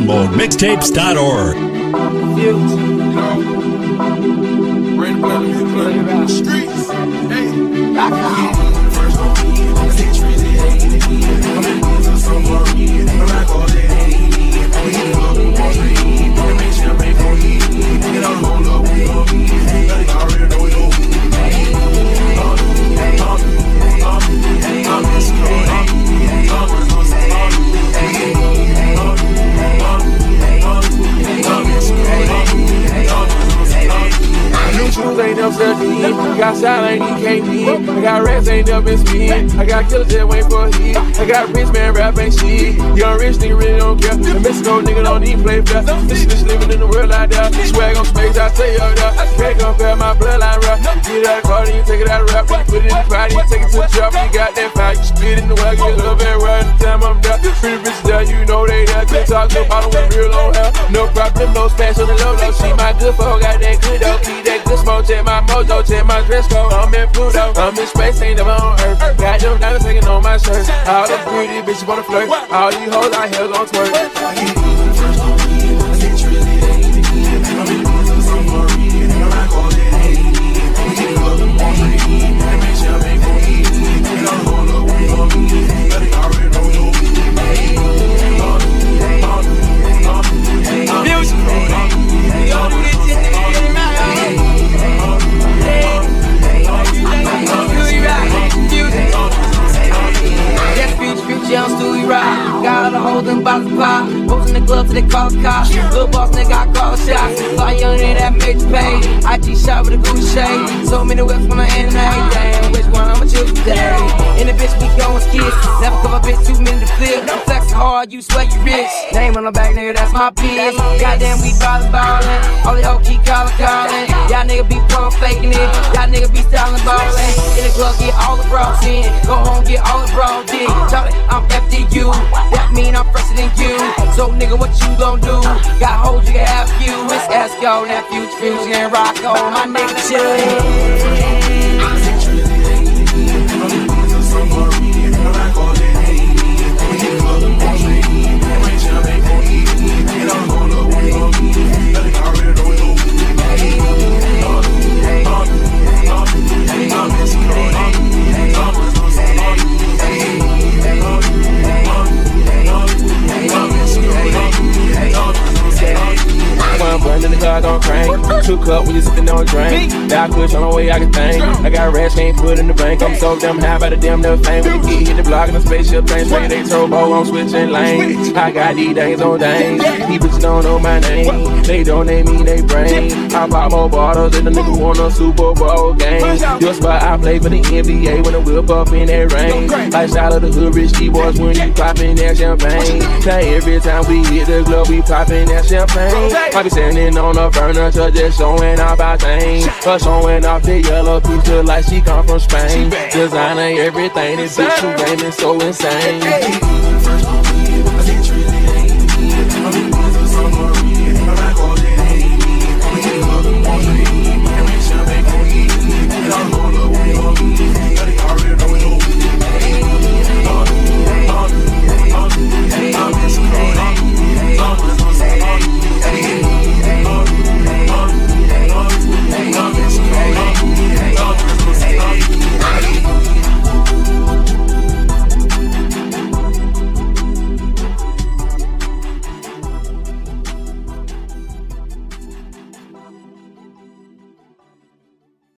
downloadmixtapes.org. Streets. Shoes ain't never such in. I got shot, ain't in. I got rats, ain't never been spin. I got killers that wait for hit. I got rich man rap, ain't shit. Young rich nigga really don't care. The Mexico nigga don't even play fair. This bitch living in the world like that. Swag on space, I tell you that. I can't compare my bloodline rap. Get out of then you take it out of rap. Put it in the party, you take it to the trap. You got that fire, you spit in the get love everywhere. The time I'm there. Pretty bitches there, you know they there. Good talk, good bottle with real low hair. No problem, no splash on the low low. She my good for got that good though. Keep that good smoke, check my mojo, check my dress code. I'm in Pluto, I'm in space, ain't never on Earth. Got them diamonds hanging on my shirt. All the pretty bitches wanna flirt. All these hoes out here gon' twerk. The box of pop. Post in the club to they call the cops. Little boss nigga, I call shots. Fly young in that major pay. IG shot with a Gucci shade. So many whips when I end night. Damn, which one I'ma choose today? In the bitch, we going kids. Never come a bitch, too many to flip. Flexing hard, you sweat, you rich. Name on the back, nigga, that's my biz. Goddamn, we ballin' ballin'. All the hoes keep callin' callin'. Y'all nigga be pump faking it. Y'all nigga be stylin' ballin'. In the club, get all the bras in. Go home, get all the bras in. Charlie, I'm after than you. So nigga, what you gon' do? Got hoes, you can have few. It's Esco, that future, future, and rock on. My nigga chill. Button in gon' crank. Two cup when you sippin' on a drink. I push on the way I can think. I got rats, can't put in the bank. I'm so damn high by the damn never fame. When the kid hit the block in the spaceship thing, straight they turbo, I'm switching lanes. I got these things on dames. These bitches don't know my name. They don't name me, they brain. I bought more bottles than the nigga won a Super Bowl game. Your spot, I play for the NBA when the whip up in that rain. Lifestyle of the hood, rich D-boys when you poppin' that champagne. Now every time we hit the club, we poppin' that champagne. I be standing on the furniture, just showing off our thing. Her showing off the yellow pizza like she come from Spain. Designer everything, this bitch you gaming so insane. First, I think really ain't. I'm in with some Maria. I'm not going